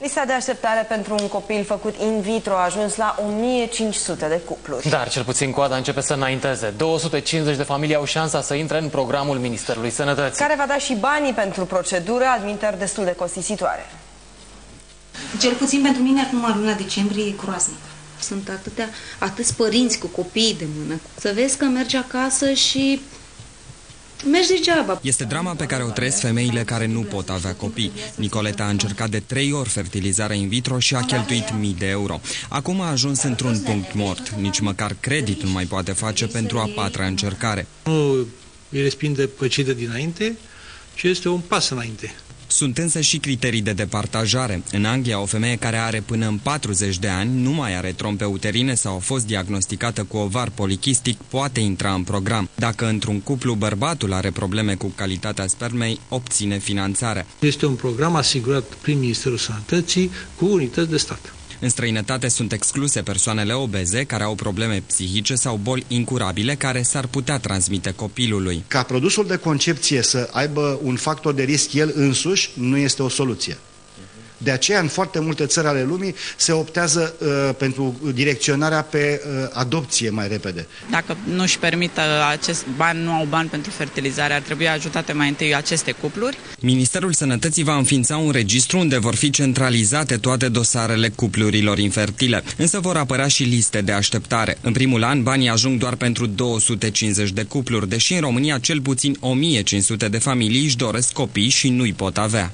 Lista de așteptare pentru un copil făcut in vitro a ajuns la 1500 de cupluri. Dar cel puțin coada începe să înainteze. 250 de familii au șansa să intre în programul Ministerului Sănătății. Care va da și banii pentru procedură, adminter destul de costisitoare. Cel puțin pentru mine acum luna decembrie e groaznic. Sunt atâtea, atâți părinți cu copii de mână. Să vezi că mergi acasă și mergi degeaba. Este drama pe care o trăiesc femeile care nu pot avea copii. Nicoleta a încercat de trei ori fertilizarea in vitro și a cheltuit mii de euro. Acum a ajuns într-un punct mort. Nici măcar credit nu mai poate face pentru a patra încercare. Nu îi respinde pe cei de dinainte, ci este un pas înainte. Sunt însă și criterii de departajare. În Anglia, o femeie care are până în 40 de ani, nu mai are trompe uterine sau a fost diagnosticată cu ovar polichistic, poate intra în program. Dacă într-un cuplu bărbatul are probleme cu calitatea spermei, obține finanțare. Este un program asigurat prin Ministerul Sănătății cu unități de stat. În străinătate sunt excluse persoanele obeze care au probleme psihice sau boli incurabile care s-ar putea transmite copilului. Ca produsul de concepție să aibă un factor de risc el însuși nu este o soluție. De aceea, în foarte multe țări ale lumii, se optează uh, pentru direcționarea pe uh, adopție mai repede. Dacă nu își permită acest bani, nu au bani pentru fertilizare, ar trebui ajutate mai întâi aceste cupluri. Ministerul Sănătății va înființa un registru unde vor fi centralizate toate dosarele cuplurilor infertile, însă vor apărea și liste de așteptare. În primul an, banii ajung doar pentru 250 de cupluri, deși în România cel puțin 1500 de familii își doresc copii și nu-i pot avea.